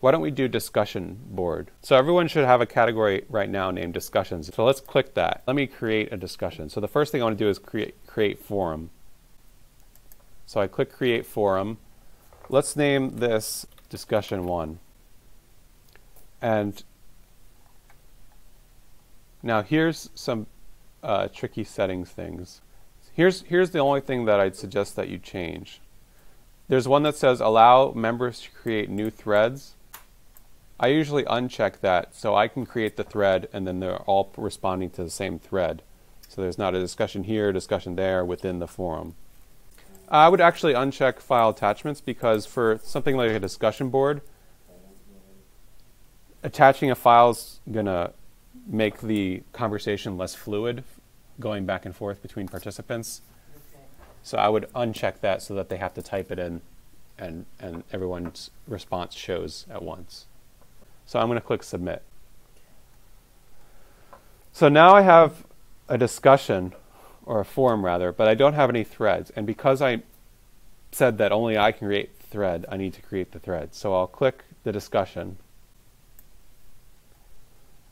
Why don't we do discussion board? So everyone should have a category right now named discussions. So let's click that. Let me create a discussion. So the first thing I want to do is create, create forum. So I click create forum. Let's name this discussion one. And now here's some uh, tricky settings things. Here's, here's the only thing that I'd suggest that you change. There's one that says allow members to create new threads. I usually uncheck that so I can create the thread and then they're all responding to the same thread. So there's not a discussion here, discussion there within the forum. I would actually uncheck file attachments because for something like a discussion board, attaching a file is going to make the conversation less fluid going back and forth between participants. So I would uncheck that so that they have to type it in and, and everyone's response shows at once. So I'm going to click submit. So now I have a discussion, or a forum rather, but I don't have any threads. And because I said that only I can create thread, I need to create the thread. So I'll click the discussion.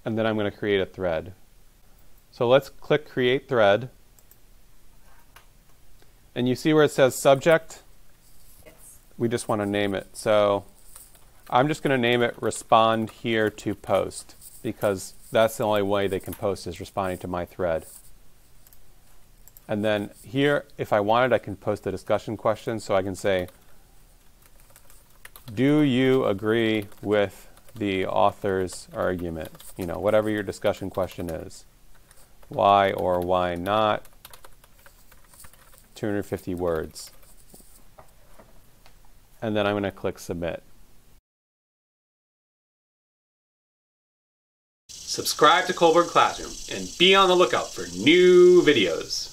And then I'm going to create a thread. So let's click create thread. And you see where it says subject? Yes. We just want to name it. So I'm just going to name it respond here to post because that's the only way they can post is responding to my thread. And then here, if I wanted, I can post a discussion question. So I can say, do you agree with the author's argument? You know, whatever your discussion question is. Why or why not? 250 words. And then I'm going to click submit. Subscribe to Colburn Classroom and be on the lookout for new videos.